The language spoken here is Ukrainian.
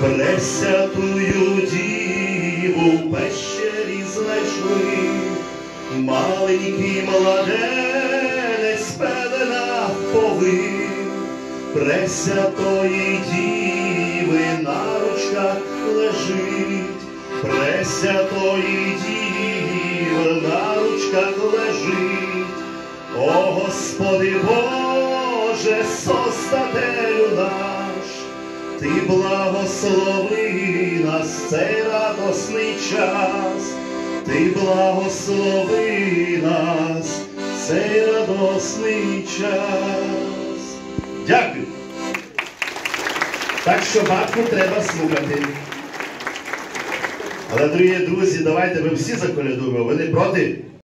Пресвятую діву в пещері знайшли, маленький младенець пелена повив, Пресвятої діви на ручках лежить, Пресвятої діви на ручках лежить, О Господи Боже, состателю наш, Ти благослови нас цей радосний час, Ти благослови нас цей радосний час. Дякую. Так що бабку треба слухати. Але, дорогі друзі, давайте ми всі заколядуємо. Ви не проти?